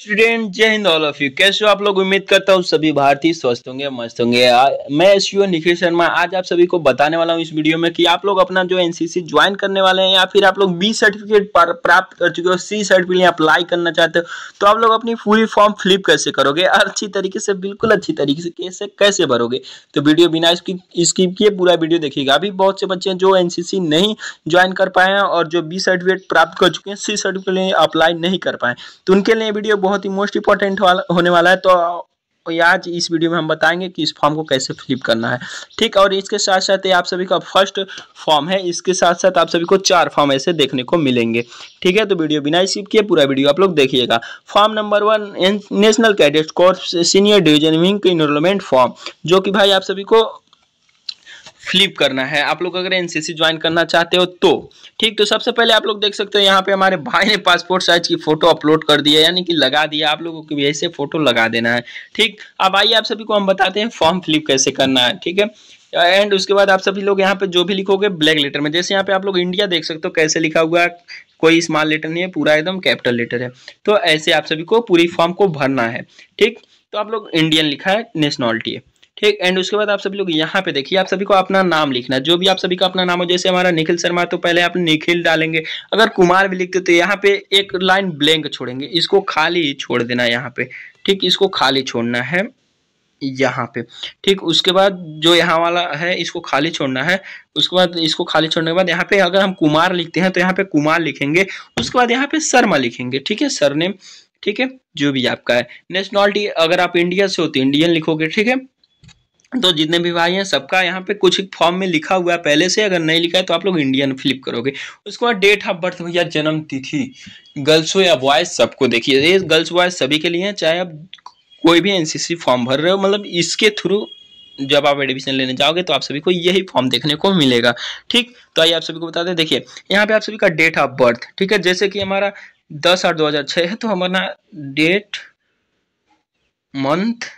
Student, जय Hind all of you कैसे हो आप लोग? उम्मीद करता हूँ सभी भारतीय स्वस्थ होंगे, मस्त होंगे। मैं एस यू निखिल शर्मा। आज आप सभी को बताने वाला हूँ इस वीडियो में कि आप लोग अपना जो एनसीसी ज्वाइन करने वाले हैं या फिर आप लोग बी सर्टिफिकेट प्राप्त कर चुके हो सी सर्टिफिकेट अप्लाई करना चाहते हो तो आप लोग अपनी पूरी फॉर्म फ्लिप कैसे करोगे? अच्छी तरीके से, बिल्कुल अच्छी तरीके से कैसे कैसे भरोगे? तो वीडियो बिना इसकी स्किप किए पूरा वीडियो देखिएगा। अभी बहुत से बच्चे हैं जो एनसीसी नहीं ज्वाइन कर पाए हैं और जो बी सर्टिफिकेट प्राप्त कर चुके हैं सी सर्टिफिकेट अप्लाई नहीं कर पाए तो उनके लिए वीडियो बहुत ही मोस्ट इंपॉर्टेंट होने वाला है तो आज इस वीडियो में हम बताएँगे कि इस फॉर्म को कैसे फ्लिप करना है। ठीक, और इसके साथ साथ ये आप सभी का फ़र्स्ट फॉर्म है, इसके साथ साथ आप सभी को चार फॉर्म ऐसे देखने को मिलेंगे। ठीक है तो वीडियो बिना स्किप किए पूरा वीडियो आप लोग देखिएगा। Form number one national cadet corps senior division wing enrolment form जो कि भाई आप सभी को फ्लिप करना है। आप लोग अगर एनसीसी ज्वाइन करना चाहते हो तो। ठीक तो सबसे पहले आप लोग देख सकते हो यहाँ पे हमारे भाई ने पासपोर्ट साइज़ की फ़ोटो अपलोड कर दिया यानी कि लगा दिया आप लोगों को भी ऐसे फ़ोटो लगा देना है। ठीक, अब आइए आप सभी को हम बताते हैं फॉर्म फ्लिप कैसे करना है। ठीक है एंड उसके बाद आप सभी लोग यहाँ पे जो भी लिखोगे ब्लैक लेटर में। जैसे यहाँ पे आप लोग इंडिया देख सकते हो कैसे लिखा हुआ है। कोई स्मॉल लेटर नहीं है, पूरा एकदम कैपिटल लेटर है। तो ऐसे आप सभी को पूरी फॉर्म को भरना है। ठीक तो आप लोग इंडियन लिखा है नेशनलिटी है। ठीक एंड उसके बाद आप सभी लोग यहाँ पे देखिए, आप सभी को अपना नाम लिखना जो भी आप सभी का अपना नाम हो, जैसे हमारा निखिल शर्मा तो पहले आप निखिल डालेंगे। अगर कुमार भी लिखते तो यहाँ पे एक लाइन ब्लैंक छोड़ेंगे। इसको खाली छोड़ देना यहाँ पे। ठीक, इसको खाली छोड़ना है यहाँ पे। ठीक, उसके बाद जो यहाँ वाला है, इसको खाली छोड़ना है। उसके बाद इसको खाली छोड़ने के बाद यहाँ पे अगर हम कुमार लिखते हैं तो यहाँ पे कुमार लिखेंगे। उसके बाद यहाँ पे शर्मा लिखेंगे। ठीक है, सरनेम। ठीक है, जो भी आपका है। नेशनलिटी अगर आप इंडिया से हो तो इंडियन लिखोगे। ठीक है तो जितने भी भाई हैं, सबका यहाँ पे कुछ फॉर्म में लिखा हुआ है। पहले से अगर नहीं लिखा है तो आप लोग इंडियन फ्लिप करोगे। उसके बाद डेट ऑफ़ बर्थ भैया जन्म तिथि गर्ल्स हो या बॉयज़ सबको देखिए। ये गर्ल्स बॉयज़ सभी के लिए चाहे आप कोई भी एनसीसी फॉर्म भर रहे हो मतलब इसके थ्रू जब आप एडमिशन लेने जाओगे तो आप सभी को यही फॉर्म देखने को मिलेगा। ठीक? तो आइए आप सभी को बता दें देखिए, यहाँ पे आप सभी का डेट ऑफ़ बर्थ ठीक है? जैसे कि हमारा दस आठ दो है तो हमारा डेट मंथ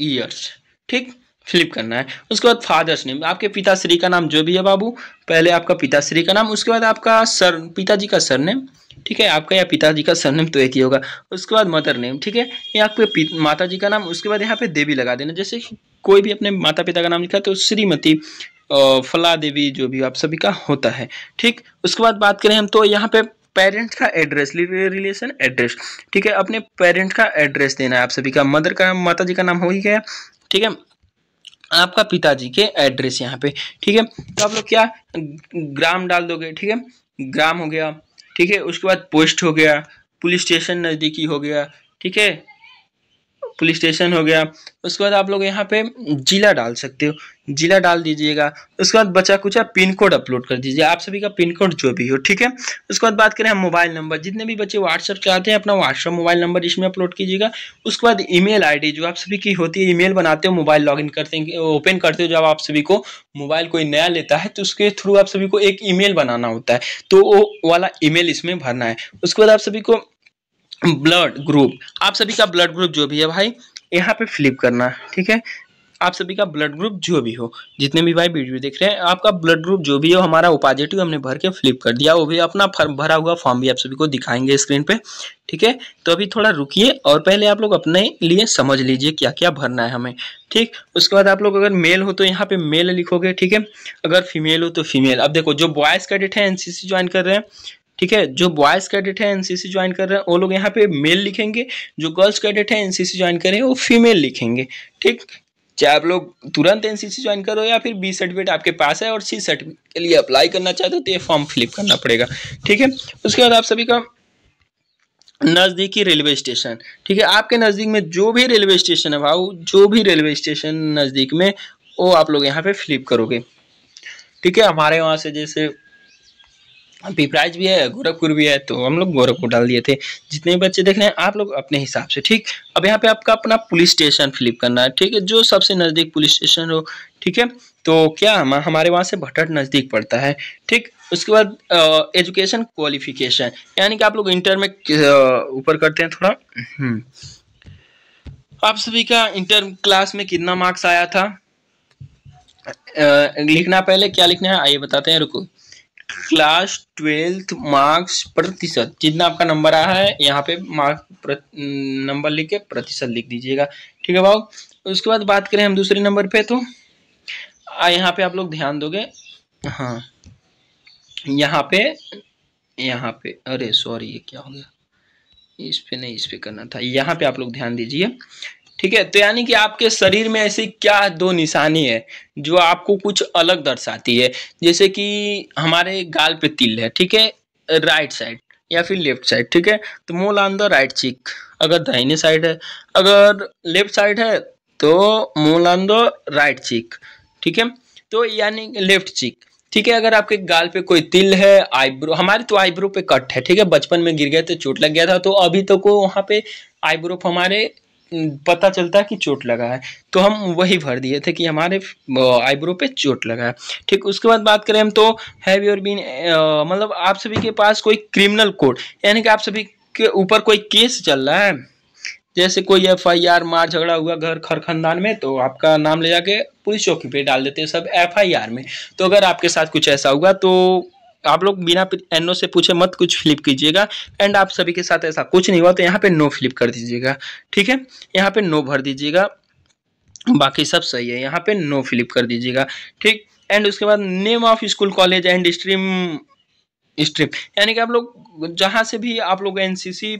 ईयर्स ठीक? फ्लिप करना है। उसके बाद फादर्स नेम आपके पिताश्री का नाम जो भी है बाबू, पहले आपका पिताश्री का नाम, उसके बाद आपका सर पिताजी का सरनेम ठीक है? आपका या पिताजी का सरनेम तो एक ही होगा। उसके बाद मदर नेम ठीक है? ये आपके माता जी का नाम, उसके बाद यहाँ पे देवी लगा देना। जैसे कोई भी अपने माता पिता का नाम लिखा तो श्रीमती फला देवी जो भी आप सभी का होता है, ठीक? उसके बाद बात करें हम तो यहाँ पे पेरेंट्स का एड्रेस रिलेशन एड्रेस ठीक है, अपने पेरेंट्स का एड्रेस देना है आप सभी का। मदर का माता जी का नाम हो ही गया। ठीक है, आपका पिताजी के एड्रेस यहाँ पे। ठीक है तो आप लोग क्या, ग्राम डाल दोगे? ठीक है, ग्राम हो गया। ठीक है, उसके बाद पोस्ट हो गया। पुलिस स्टेशन नज़दीकी हो गया। ठीक है पुलिस स्टेशन हो गया, उसके बाद आप लोग यहाँ पे जिला डाल सकते हो। जिला डाल दीजिएगा, उसके बाद बचा कुछ पिन कोड अपलोड कर दीजिए, आप सभी का पिन कोड जो भी हो, ठीक है? उसके बाद बात करें हम मोबाइल नंबर, जितने भी बच्चे व्हाट्सअप चाहते हैं, अपना व्हाट्सअप मोबाइल नंबर इसमें अपलोड कीजिएगा। उसके बाद ईमेल आईडी जो आप सभी की होती है, ईमेल बनाते हो, मोबाइल लॉगिन करते हैं ओपन करते हो, जब आप सभी को मोबाइल कोई नया लेता है तो उसके थ्रू आप सभी को एक ईमेल बनाना होता है तो वो वाला ईमेल इसमें भरना है। उसके बाद आप सभी को ब्लड ग्रुप। आप सभी का ब्लड ग्रुप जो भी है भाई, यहाँ पे फ्लिप करना, ठीक है? आप सभी का ब्लड ग्रुप जो भी हो, जितने भी भाई वीडियो देख रहे हैं, आपका ब्लड ग्रुप जो भी हो, हमारा पॉजिटिव हमने भर के फ्लिप कर दिया। वो भी अपना भरा हुआ फॉर्म भी आप सभी को दिखाएँगे स्क्रीन पे, ठीक है? तो अभी थोड़ा रुकिए और पहले आप लोग अपने लिए समझ लीजिए क्या क्या भरना है हमें, ठीक? उसके बाद आप लोग अगर मेल हो तो यहाँ पे मेल लिखोगे, ठीक है? अगर फीमेल हो तो फीमेल अब देखो, जो बॉयज़ कैडेट है एनसीसी ज्वाइन कर रहे हैं ठीक है? जो बॉयज़ कैडेट है एनसीसी ज्वाइन कर रहे हैं, वो लोग यहाँ पे मेल लिखेंगे, जो गर्ल्स कैडेट है एनसीसी ज्वाइन कर रहे हैं, वो फीमेल लिखेंगे। ठीक? चाहे आप लोग तुरंत एनसीसी ज्वाइन करो या फिर बी सर्टिफिकेट आपके पास है और सी सर्टिफिकेट के लिए अप्लाई करना चाहते हो तो ये फॉर्म फिलिप करना पड़ेगा। ठीक है? उसके बाद आप सभी का नज़दीकी रेलवे स्टेशन ठीक है? आपके नज़दीक में जो भी रेलवे स्टेशन है भाव जो भी रेलवे स्टेशन नज़दीक में, वो आप लोग यहाँ पे फ्लिप करोगे। ठीक है? हमारे वहाँ से जैसे पिपराइज भी है गोरखपुर भी है तो हम लोग गोरखपुर डाल दिए थे। जितने बच्चे देख रहे हैं आप लोग अपने हिसाब से ठीक? अब यहाँ पे आपका अपना पुलिस स्टेशन फ्लिप करना है ठीक है? जो सबसे नज़दीक पुलिस स्टेशन हो ठीक है? तो क्या हम हमारे वहाँ से भट्ट नज़दीक पड़ता है ठीक? उसके बाद एजुकेशन क्वालिफिकेशन यानी कि आप लोग इंटर में ऊपर करते हैं थोड़ा। हम्म। आप सभी का इंटर क्लास में कितना मार्क्स आया था? आ, लिखना पहले क्या लिखना है? आइए बताते हैं रुको। क्लास ट्वेल्थ मार्क्स प्रतिशत, जितना आपका नंबर आया है, यहाँ पे मार्क्स नंबर लिख के प्रतिशत लिख दीजिएगा। ठीक है बाबू? उसके बाद बात करें हम दूसरे नंबर पे तो यहाँ पे आप लोग ध्यान दोगे। हाँ। यहाँ पे यहाँ पे, अरे सॉरी ये क्या हो गया? इस पे नहीं, इस पे करना था। यहाँ पे आप लोग ध्यान दीजिए। ठीक है? तो यानी कि आपके शरीर में ऐसी क्या दो निशानी है जो आपको कुछ अलग दर्शाती है? जैसे कि हमारे गाल पे तिल है, ठीक है? राइट साइड या फिर लेफ़्ट साइड, ठीक है? तो mole on the right cheek अगर दाहिने साइड है। अगर लेफ़्ट साइड है तो mole on the right cheek ठीक है? तो यानी लेफ़्ट चीक ठीक है? अगर आपके गाल पे कोई तिल है, आईब्रो, हमारे तो आईब्रो पे कट है, ठीक है? बचपन में गिर गए थे, चोट लग गया था तो अभी तक तो वहाँ पे आईब्रो हमारे पता चलता है कि चोट लगा है। तो हम वही भर दिए थे कि हमारे आईब्रो पे चोट लगा है। ठीक, उसके बाद बात करें हम तो हैव योर बीन मतलब आप सभी के पास कोई क्रिमिनल कोड यानी कि आप सभी के ऊपर कोई केस चल रहा है? जैसे कोई एफ़ आई आर मार झगड़ा हुआ घर खर खानदान में तो आपका नाम ले जाके पुलिस चौकी पे डाल देते हैं सब एफ़ आई आर में। तो अगर आपके साथ कुछ ऐसा हुआ तो आप लोग बिना एनओ से पूछे मत, कुछ फ्लिप कीजिएगा। एंड आप सभी के साथ ऐसा कुछ नहीं हुआ तो यहाँ पे नो फ्लिप कर दीजिएगा। ठीक है? यहाँ पे नो भर दीजिएगा। बाकी सब सही है। यहाँ पे नो फ्लिप कर दीजिएगा। ठीक? एंड उसके बाद name of school college and stream stream यानी कि आप लोग जहाँ से भी आप लोग एनसीसी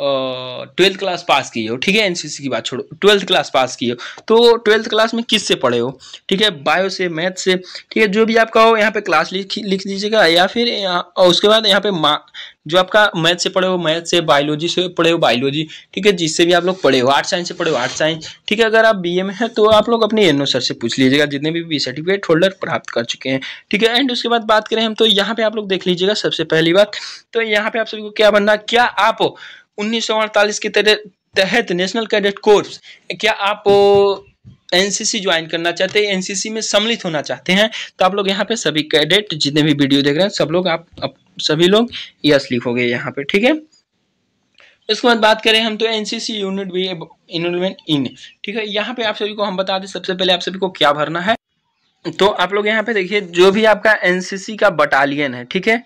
ट्वेल्थ क्लास पास किए हो, ठीक है एनसीसी की बात छोड़ो, ट्वेल्थ क्लास पास किए हो तो ट्वेल्थ क्लास में किस से पढ़े हो? ठीक है, बायो से, मैथ से, ठीक है, जो भी आपका हो, यहाँ पे क्लास लिख लिख दीजिएगा, या फिर और उसके बाद यहाँ पे मा, जो आपका मैथ से पढ़े हो, मैथ से, बायोलॉजी से पढ़े हो, बायोलॉजी, ठीक है, जिससे भी आप लोग पढ़े हो, आर्ट साइंस से पढ़े हो, आर्ट साइंस, ठीक है, अगर आप बी में है तो आप लोग अपने एनओ सर से पूछ लीजिएगा, जितने भी बी सर्टिफिकेट होल्डर प्राप्त कर चुके हैं, ठीक है एंड उसके बाद बात करें हम तो यहाँ पे आप लोग देख लीजिएगा सबसे पहली बात तो यहाँ पे आप सभी को क्या बनना, क्या आप उन्नीस सौ अड़तालीस के तहत नेशनल कैडेट कोर्स क्या आप एनसीसी ज्वाइन करना चाहते हैं? एनसीसी में सम्मिलित होना चाहते हैं? तो आप लोग यहाँ पे सभी कैडेट जितने भी वीडियो देख रहे हैं सब लोग आप, आप सभी लोग यस लिखोगे यहाँ पे ठीक है? इसके बाद बात करें हम तो एनसीसी यूनिट भी इनरोलमेंट इन ठीक है? यहाँ पे आप सभी को हम बता दें सबसे पहले आप सभी को क्या भरना है? तो आप लोग यहाँ पे देखिए जो भी आपका एनसीसी का बटालियन है ठीक है?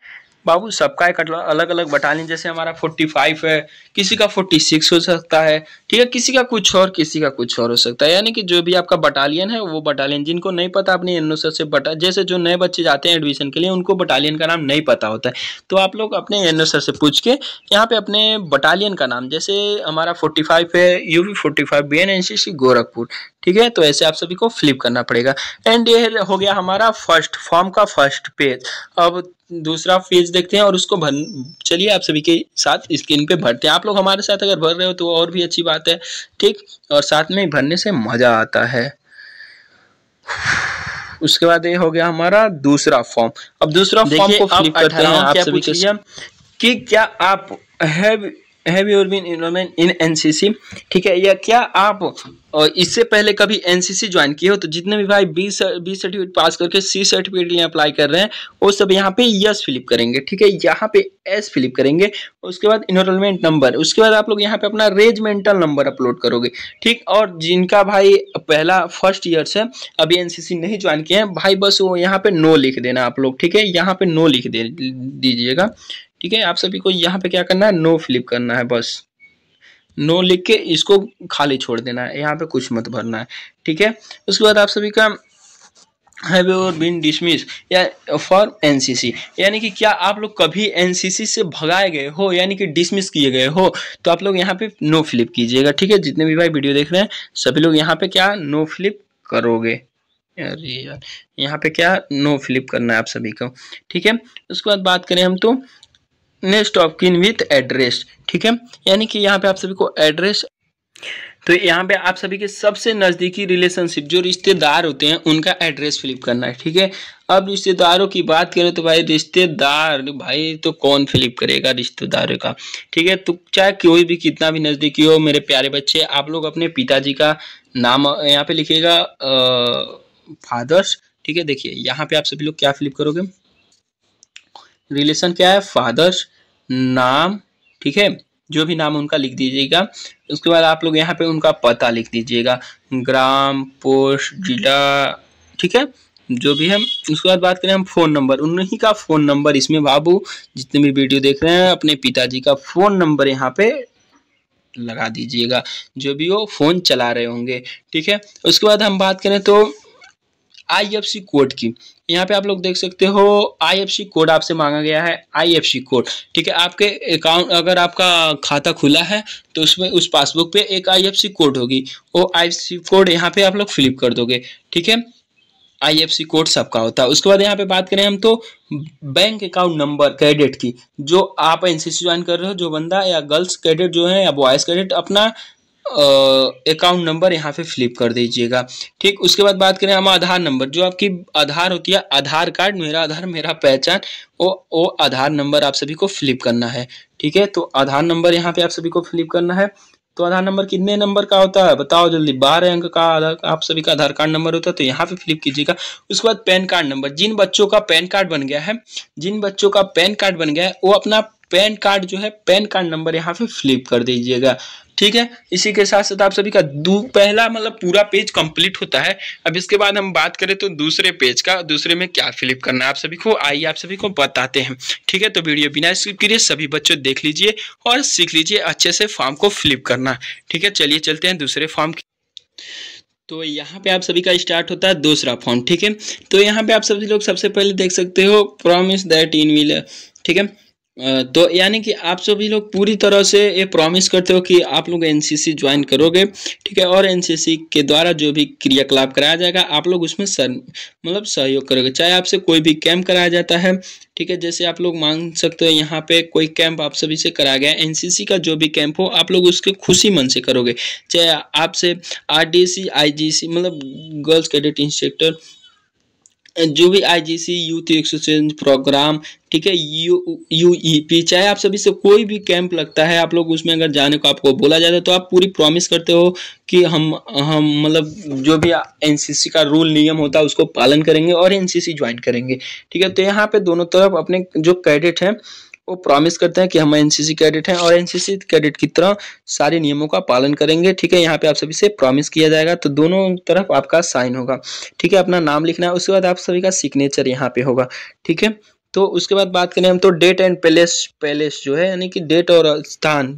बाबू, सबका एक अलग अलग बटालियन जैसे हमारा फोर्टी फाइव है, किसी का फोर्टी सिक्स हो सकता है, ठीक है, किसी का कुछ और, किसी का कुछ और हो सकता है। यानी कि जो भी आपका बटालियन है, वो बटालियन जिनको नहीं पता, अपने एन से बटा, जैसे जो नए बच्चे जाते हैं एडमिशन के लिए, उनको बटालियन का नाम नहीं पता होता है। तो आप लोग अपने एन से पूछ के, यहाँ पे अपने बटालियन का नाम, जैसे हमारा फोर्टी फाइव है U V forty five B N N C C Gorakhpur, ठीक है तो ऐसे आप सभी को फ्लिप करना पड़ेगा। एंड ये हो गया हमारा फ़र्स्ट फॉर्म का फ़र्स्ट पेज अब दूसरा पेज देखते हैं और उसको भर चलिए आप सभी के साथ स्क्रीन पे भरते हैं। आप लोग हमारे साथ अगर भर रहे हो तो और भी अच्छी बात है ठीक? और साथ में भरने से मज़ा आता है। उसके बाद ये हो गया हमारा दूसरा फॉर्म अब दूसरा फॉर्म को फ्लिप करते हैं आप सभी के कि क्या आप have have your been enrolment in NCC ठीक है, या क्या आप इससे पहले कभी एनसीसी ज्वाइन किए हो? तो जितने भी भाई बी बी सर्टिफिकेट पास करके सी सर्टिफिकेट लिए अप्लाई कर रहे हैं, वो सब यहाँ पे यस फिलिप करेंगे, ठीक है? यहाँ पे एस फिलिप करेंगे, उसके बाद इनरोलमेंट नंबर उसके बाद आप लोग यहाँ पे अपना रेजमेंटल नंबर अपलोड करोगे, ठीक? और जिनका भाई पहला फ़र्स्ट ईयर से अभी एनसीसी नहीं ज्वाइन किए हैं, भाई बस वो यहाँ पे नो लिख देना आप लोग, ठीक है? यहाँ पे नो लिख दे, दीजिएगा। ठीक है? आप सभी को यहाँ पे क्या करना है? नो फ्लिप करना है, बस। नो लिख के इसको खाली छोड़ देना है। यहाँ पे कुछ मत भरना है, ठीक है? उसके बाद आप सभी का हैव योर बीन डिसमिस या फॉर एनसीसी यानी कि क्या आप लोग कभी एनसीसी से भगाए गए हो? यानी कि डिसमिस किए गए हो? तो आप लोग यहाँ पे नो फ्लिप कीजिएगा, ठीक है? जितने भी भाई वीडियो देख रहे हैं, सभी लोग यहाँ पे क्या नो फ्लिप करोगे? अरे यार, यहाँ पे क्या नो फ्लिप करना है आप सभी को, ठीक है? उसके बाद बात करें हम तो next of kin with address ठीक है? यानी कि यहाँ पे आप सभी को एड्रेस तो यहाँ पे आप सभी के सबसे नज़दीकी रिलेशनशिप जो रिश्तेदार होते हैं, उनका एड्रेस फिलिप करना है, ठीक है? अब रिश्तेदारों की बात करें तो भाई रिश्तेदार, भाई तो कौन फिलिप करेगा रिश्तेदारों का, ठीक है? तो चाहे कोई भी कितना भी नज़दीकी हो, मेरे प्यारे बच्चे, आप लोग अपने पिताजी का नाम, यहाँ पे लिखिएगा फादर्स ठीक है? देखिए, यहाँ पे आप सभी लोग क्या फिलिप करोगे? रिलेशन क्या है? फादर्स नाम, ठीक है? जो भी नाम उनका लिख दीजिएगा। उसके बाद आप लोग यहाँ पे उनका पता लिख दीजिएगा। ग्राम, पोस्ट, जिला, ठीक है? जो भी है। उसके बाद बात करें हम फ़ोन नंबर। उन्हीं का फ़ोन नंबर इसमें बाबू, जितने भी वीडियो देख रहे हैं, अपने पिताजी का फ़ोन नंबर यहाँ पे लगा दीजिएगा। जो भी वो फ़ोन चला रहे होंगे, ठीक है? उसके बाद हम बात करें तो आईएफसी कोड की। यहाँ पे आप लोग देख सकते हो आईएफसी कोड आपसे मांगा गया है आईएफसी कोड ठीक है, आपके अकाउंट अगर आपका खाता खुला है तो उसमें, उस पासबुक पे एक आईएफसी कोड होगी। वो आईएफसी कोड यहाँ पे आप लोग फिलिप कर दोगे। ठीक है? आईएफसी कोड सबका होता है। उसके बाद यहाँ पे बात करें हम तो बैंक अकाउंट नंबर कैडेट की। जो आप एनसीसी ज्वाइन कर रहे हो, जो बंदा या गर्ल्स कैडेट जो है, या बॉयज़ कैडेट अपना अकाउंट नंबर यहाँ पे फ्लिप कर दीजिएगा। ठीक, उसके बाद बात करें हम आधार नंबर जो आपकी आधार होती है, आधार कार्ड मेरा आधार, मेरा पहचान, वो वो आधार नंबर आप सभी को फ्लिप करना है। ठीक है तो आधार नंबर यहाँ पे आप सभी को फ्लिप करना है। तो आधार नंबर कितने नंबर का होता है, बताओ जल्दी, बारह अंक का आधार, आप सभी का आधार कार्ड नंबर होता है तो यहाँ पे फ्लिप कीजिएगा। उसके बाद पैन कार्ड नंबर जिन बच्चों का पैन कार्ड बन गया है, जिन बच्चों का पैन कार्ड बन गया है, वो अपना पैन कार्ड जो है पैन कार्ड नंबर यहाँ पे फ्लिप कर दीजिएगा। ठीक है? इसी के साथ साथ आप सभी का दू, पहला मतलब पूरा पेज कंप्लीट होता है। अब इसके बाद हम बात करें तो दूसरे पेज का, दूसरे में क्या फिलिप करना है आप सभी को? आइए आप सभी को बताते हैं। ठीक है? तो वीडियो बिना स्किप करिए सभी बच्चों देख लीजिए और सीख लीजिए अच्छे से फॉर्म को फिलिप करना। ठीक है? चलिए चलते हैं दूसरे फॉर्म तो यहाँ पे आप सभी का स्टार्ट होता है दूसरा फॉर्म। ठीक है? तो यहाँ पे आप सभी लोग सबसे पहले देख सकते हो प्रॉमिस दैट इन विल ठीक है? तो यानी कि आप सभी लोग पूरी तरह से ये प्रॉमिस करते हो कि आप लोग एनसीसी ज्वाइन करोगे, ठीक है? और एनसीसी के द्वारा जो भी क्रियाकलाप कराया जाएगा, आप लोग उसमें सर मतलब सहयोग करोगे। चाहे आपसे कोई भी कैंप कराया जाता है, ठीक है? जैसे आप लोग मांग सकते हो यहाँ पे कोई कैंप आप सभी से कराया गया एनसीसी का जो भी कैंप हो, आप लोग उसके खुशी मन से करोगे। चाहे आपसे आरडीसी आईजीसी मतलब गर्ल्स कैडेट इंस्ट्रक्टर जो भी I G C youth exchange programme ठीक है यू यू पी चाहे आप सभी से कोई भी कैंप लगता है, आप लोग उसमें अगर जाने को आपको बोला जाता है तो आप पूरी प्रॉमिस करते हो कि हम हम मतलब जो भी एन सी सी का रूल नियम होता है, उसको पालन करेंगे और एन सी सी ज्वाइन करेंगे। ठीक है तो यहाँ पे दोनों तरफ़ अपने जो कैडेट हैं वो प्रॉमिस करते हैं कि हम एनसीसी कैडेट हैं और एनसीसी कैडेट की तरह सारे नियमों का पालन करेंगे, ठीक है? यहाँ पे आप सभी से प्रॉमिस किया जाएगा। तो दोनों तरफ़ आपका साइन होगा, ठीक है? अपना नाम लिखना है, उसके बाद आप सभी का सिग्नेचर यहाँ पे होगा, ठीक है? तो उसके बाद बात करें हम तो डेट एंड पैलेस पैलेस जो है, यानी कि डेट और स्थान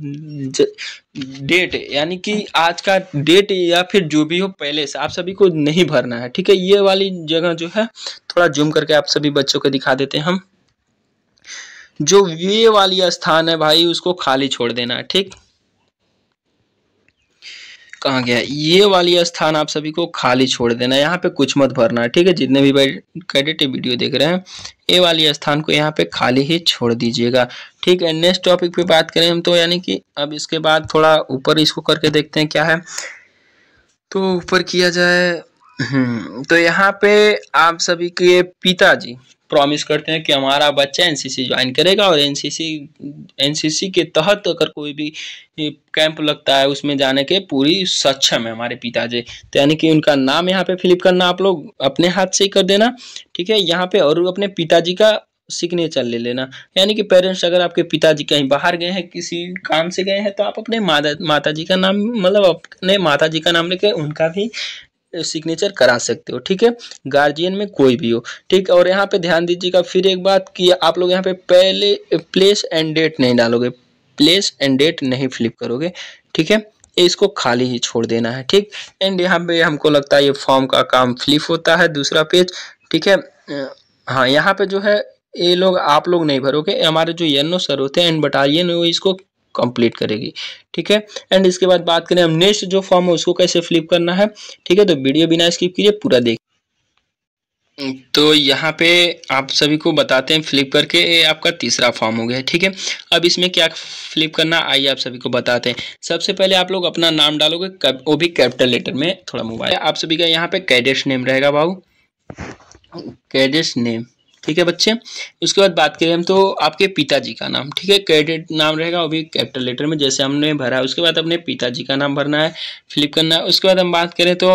डेट यानी कि आज का डेट या फिर जो भी हो पैलेस आप सभी को नहीं भरना है, ठीक है? ये वाली जगह जो है, थोड़ा जूम करके आप सभी बच्चों को दिखा देते हैं हम। जो ये वाली स्थान है भाई उसको खाली छोड़ देना ठीक? कहा गया? ये वाली स्थान आप सभी को खाली छोड़ देना यहाँ पे कुछ मत भरना ठीक है? जितने भी कैडेट वीडियो देख रहे हैं ये वाली स्थान को यहाँ पे खाली ही छोड़ दीजिएगा ठीक है? नेक्स्ट टॉपिक पे बात करें हम तो यानी कि अब इसके बाद थोड़ा ऊपर इसको करके देखते हैं क्या है। तो ऊपर किया जाए हम्म, तो यहाँ पे आप सभी के पिताजी प्रॉमिस करते हैं कि हमारा बच्चा एनसीसी ज्वाइन करेगा और एनसीसी एनसीसी के तहत अगर कोई भी कैंप लगता है, उसमें जाने के पूरी सक्षम है हमारे पिताजी। तो यानी कि उनका नाम यहाँ पे फिलिप करना आप लोग अपने हाथ से ही कर देना, ठीक है? यहाँ पे और अपने पिताजी का सिग्नेचर ले लेना। यानी कि पेरेंट्स अगर आपके पिताजी कहीं बाहर गए हैं, किसी काम से गए हैं तो आप अपने माता माता जी का नाम मतलब अपने माता जी का नाम लेके उनका भी सिग्नेचर करा सकते हो, ठीक है? गार्जियन में कोई भी हो, ठीक? और यहाँ पे ध्यान दीजिएगा, फिर एक बात कि आप लोग यहाँ पे पहले प्लेस एंड डेट नहीं डालोगे प्लेस एंड डेट नहीं फ्लिप करोगे, ठीक है? इसको खाली ही छोड़ देना है, ठीक? एंड यहाँ पे हमको लगता है ये फॉर्म का काम फ्लिप होता है, दूसरा पेज ठीक है? हाँ यहाँ पे जो है, ये लोग, आप लोग नहीं भरोगे हमारे जो यनो सर होते हैं एंड बटालियन वो इसको कंप्लीट करेगी, ठीक है? एंड इसके बाद बात करें हम नेक्स्ट जो फॉर्म है उसको कैसे फ्लिप करना है, ठीक है? तो वीडियो बिना स्किप कीजिए, पूरा देख। तो यहाँ पे आप सभी को बताते हैं फ्लिप करके, ये आपका तीसरा फॉर्म हो गया, ठीक है? अब इसमें क्या फ्लिप करना, आइए आप सभी को बताते हैं। सबसे पहले आप लोग अपना नाम डालोगे वो भी कैपिटल लेटर में, थोड़ा मोबाइल आप सभी का यहाँ पे कैडेट्स नेम रहेगा, बाबू। कैडेट्स नेम ठीक है बच्चे? उसके बाद बात करें हम तो आपके पिताजी का नाम, ठीक है? क्रेडिट नाम रहेगा वो भी कैपिटल लेटर में, जैसे हमने भरा, उसके बाद अपने पिताजी का नाम भरना है फिलिप करना है, उसके बाद हम बात करें तो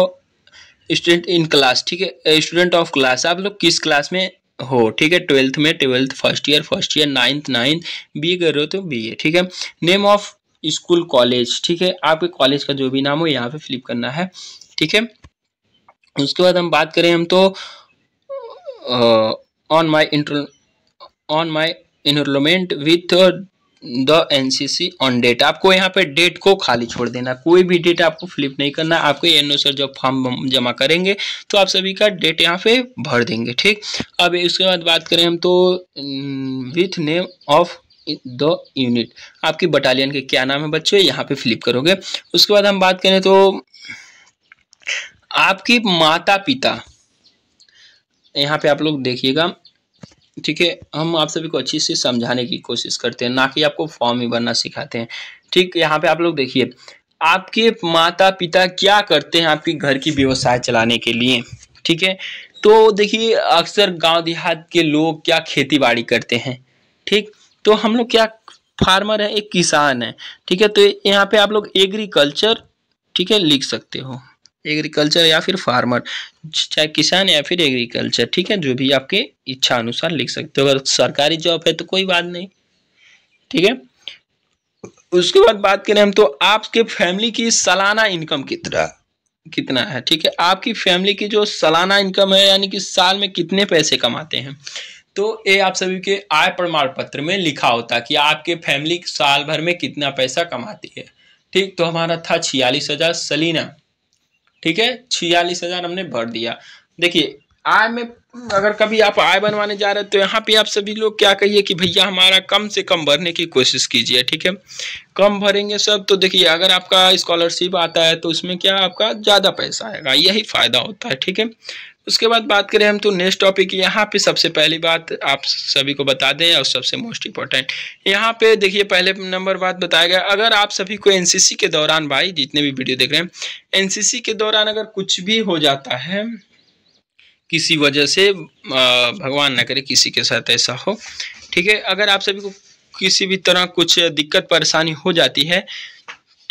स्टूडेंट इन क्लास ठीक है? स्टूडेंट ऑफ़ क्लास आप लोग किस क्लास में हो? ठीक है ट्वेल्थ में twelfth first year first year ninth ninth B कर रहे हो तो बी ए ठीक है? नेम ऑफ़ स्कूल कॉलेज ठीक है? आपके कॉलेज का जो भी नाम हो, यहाँ पे फ्लिप करना है, ठीक है? उसके बाद हम बात करें हम तो on my inter on my enrolment with the NCC on date आपको यहाँ पे डेट को खाली छोड़ देना। कोई भी डेट आपको फ्लिप नहीं करना। आपको एन सर जब फॉर्म जमा करेंगे तो आप सभी का डेट यहाँ पे भर देंगे, ठीक? अब इसके बाद बात करें हम तो with name of the unit आपकी बटालियन के क्या नाम है बच्चों? यहाँ पे फ्लिप करोगे। उसके बाद हम बात करें तो आपकी माता पिता यहाँ पे आप लोग देखिएगा। ठीक है, हम आप सभी को अच्छी से समझाने की कोशिश करते हैं, ना कि आपको फॉर्म ही भरना सिखाते हैं। ठीक, यहाँ पे आप लोग देखिए, आपके माता पिता क्या करते हैं आपके घर की व्यवसाय चलाने के लिए? ठीक है तो देखिए, अक्सर गाँव देहात के लोग क्या खेती बाड़ी करते हैं? ठीक तो हम लोग क्या फार्मर है? एक किसान है। ठीक है तो यहाँ पे आप लोग एग्रीकल्चर ठीक है, लिख सकते हो। एग्रीकल्चर या फिर फार्मर चाहे किसान या फिर एग्रीकल्चर ठीक है? जो भी आपके इच्छा अनुसार लिख सकते हो। अगर सरकारी जॉब है तो कोई बात नहीं, ठीक है? उसके बाद बात करें हम तो आपके फैमिली की सालाना इनकम कितना कितना है, ठीक है? आपकी फैमिली की जो सालाना इनकम है, यानी कि साल में कितने पैसे कमाते हैं? तो ये आप सभी के आय प्रमाण पत्र में लिखा होता कि आपके फैमिली साल भर में कितना पैसा कमाती है, ठीक? तो हमारा था छियालीस हज़ार सलीना। ठीक है? छियालीस हज़ार हमने भर दिया। देखिए, आय में अगर कभी आप आय बनवाने जा रहे हैं तो यहाँ पे आप सभी लोग क्या कहिए कि भैया हमारा कम से कम भरने की कोशिश कीजिए, ठीक है? कम भरेंगे सब तो देखिए, अगर आपका स्कॉलरशिप आता है तो उसमें क्या आपका ज़्यादा पैसा आएगा, यही फ़ायदा होता है, ठीक है? उसके बाद बात करें हम तो नेक्स्ट टॉपिक यहाँ पे सबसे पहली बात आप सभी को बता दें और सबसे मोस्ट इम्पोर्टेंट यहाँ पे देखिए, पहले नंबर बात बताया गया। अगर आप सभी को एनसीसी के दौरान, भाई, जितने भी वीडियो देख रहे हैं एनसीसी के दौरान अगर कुछ भी हो जाता है, किसी वजह से भगवान न करे किसी के साथ ऐसा हो, ठीक है? अगर आप सभी को किसी भी तरह कुछ दिक्कत, परेशानी हो जाती है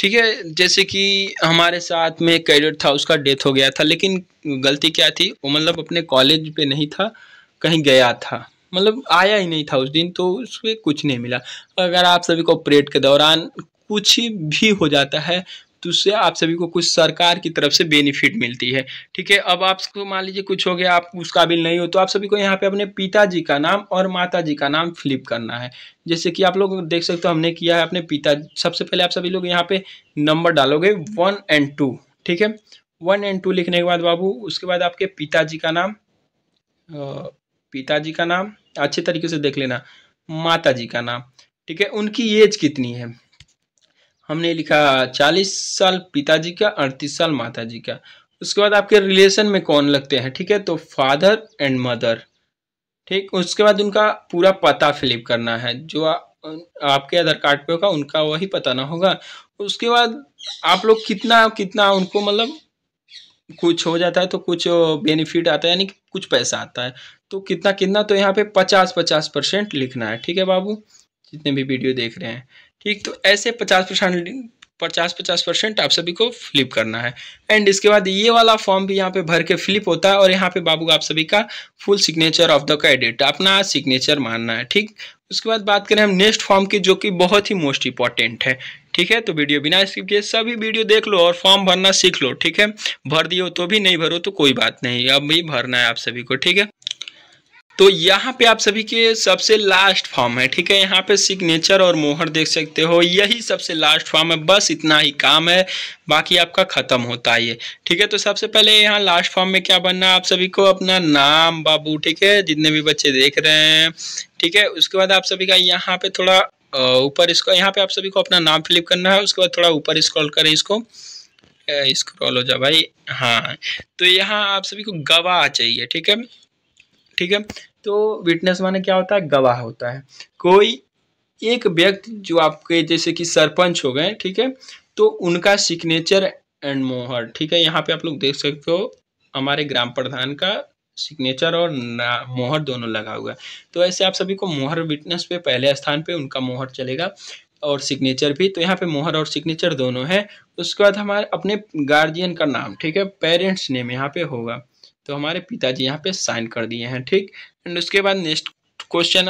ठीक है, जैसे कि हमारे साथ में एक कैडेट था, उसका डेथ हो गया था, लेकिन गलती क्या थी? वो मतलब अपने कॉलेज पे नहीं था, कहीं गया था। मतलब आया ही नहीं था उस दिन तो उसमें कुछ नहीं मिला। अगर आप सभी को परेड के दौरान कुछ भी हो जाता है तो उससे आप सभी को कुछ सरकार की तरफ़ से बेनिफिट मिलती है। ठीक है, अब आपको मान लीजिए कुछ हो गया, आप उस काबिल नहीं हो तो आप सभी को यहाँ पे अपने पिताजी का नाम और माता जी का नाम फ्लिप करना है। जैसे कि आप लोग देख सकते हो, हमने किया है अपने पिता सबसे पहले आप सभी लोग यहाँ पे नंबर डालोगे वन एंड टू ठीक है वन एंड टू लिखने के बाद बाबू, उसके बाद आपके पिताजी का नाम पिताजी का नाम, अच्छे तरीके से देख लेना माता जी का नाम। ठीक है, उनकी एज कितनी है? हमने लिखा चालीस साल पिताजी का अड़तीस साल माता जी का। उसके बाद आपके रिलेशन में कौन लगते हैं? ठीक है तो फादर एंड मदर ठीक उसके बाद उनका पूरा पता फिलिप करना है। जो आ, आपके आधार कार्ड पे होगा उनका वही पता ना होगा। उसके बाद आप लोग कितना कितना उनको मतलब कुछ हो जाता है तो कुछ बेनिफिट आता है यानी कि कुछ पैसा आता है। तो कितना कितना तो यहाँ पे पचास पचास परसेंट लिखना है। ठीक है बाबू? जितने भी वीडियो देख रहे हैं। ठीक तो ऐसे पचास परसेंट पचास पचास परसेंट आप सभी को फ्लिप करना है। एंड इसके बाद ये वाला फॉर्म भी यहाँ पे भर के फ्लिप होता है और यहाँ पे बाबू आप सभी का full signature of the cadet अपना सिग्नेचर मानना है, ठीक? उसके बाद बात करें हम नेक्स्ट फॉर्म की जो कि बहुत ही मोस्ट इंपॉर्टेंट है, ठीक है? तो वीडियो बिना स्किप किए सभी वीडियो देख लो और फॉर्म भरना सीख लो, ठीक है? भर दियो तो भी नहीं भरो तो कोई बात नहीं, अब भी भरना है आप सभी को, ठीक है? तो यहाँ पे आप सभी के सबसे लास्ट फॉर्म है, ठीक है? यहाँ पे सिग्नेचर और मोहर देख सकते हो। यही सबसे लास्ट फॉर्म है। बस इतना ही काम है। बाकी आपका ख़त्म होता है ये ठीक है? तो सबसे पहले यहाँ लास्ट फॉर्म में क्या बनना है? आप सभी को अपना नाम, बाबू, ठीक है? जितने भी बच्चे देख रहे हैं। ठीक है? उसके बाद आप सभी का यहाँ पे थोड़ा ऊपर इसको, यहाँ पे आप सभी को अपना नाम फिलिप करना है। उसके बाद थोड़ा ऊपर स्क्रॉल करें इसको। स्क्रॉल हो जा भाई। हाँ। तो यहाँ आप सभी को गवाह चाहिए, ठीक है? ठीक है? तो विटनेस माने क्या होता है? गवाह होता है। कोई एक व्यक्ति जो आपके जैसे कि सरपंच हो गए, ठीक है? तो उनका सिग्नेचर एंड मोहर ठीक है? यहाँ पे आप लोग देख सकते हो, हमारे ग्राम प्रधान का सिग्नेचर और मोहर दोनों लगा हुआ है। तो ऐसे आप सभी को मोहर विटनेस पे, पहले स्थान पे उनका मोहर चलेगा और सिग्नेचर भी। तो यहाँ पे मोहर और सिग्नेचर दोनों है। उसके बाद हमारे अपने गार्जियन का नाम, ठीक है? पेरेंट्स नेम यहाँ पे होगा। तो हमारे पिताजी यहाँ पे साइन कर दिए हैं, ठीक? एंड उसके बाद नेक्स्ट क्वेश्चन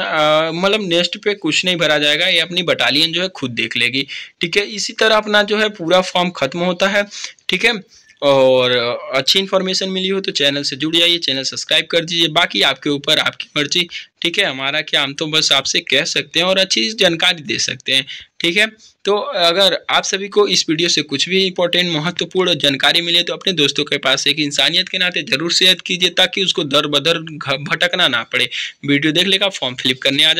मतलब नेक्स्ट पे कुछ नहीं भरा जाएगा, ये अपनी बटालियन जो है खुद देख लेगी। ठीक है, इसी तरह अपना जो है पूरा फॉर्म खत्म होता है। ठीक है, और अच्छी इन्फॉर्मेशन मिली हो तो चैनल से जुड़ जाइए चैनल सब्सक्राइब कर दीजिए। बाकी आपके ऊपर, आपकी मर्ज़ी। ठीक है? हमारा क्या, हम तो बस आपसे कह सकते हैं और अच्छी जानकारी दे सकते हैं, ठीक है? तो अगर आप सभी को इस वीडियो से कुछ भी इंपॉर्टेंट महत्वपूर्ण जानकारी मिले तो अपने दोस्तों के पास एक इंसानियत के नाते ज़रूर शेयर कीजिए ताकि उसको दर बदर भटकना ना पड़े। वीडियो देख लेगा फॉर्म फिलिप करने आ जाए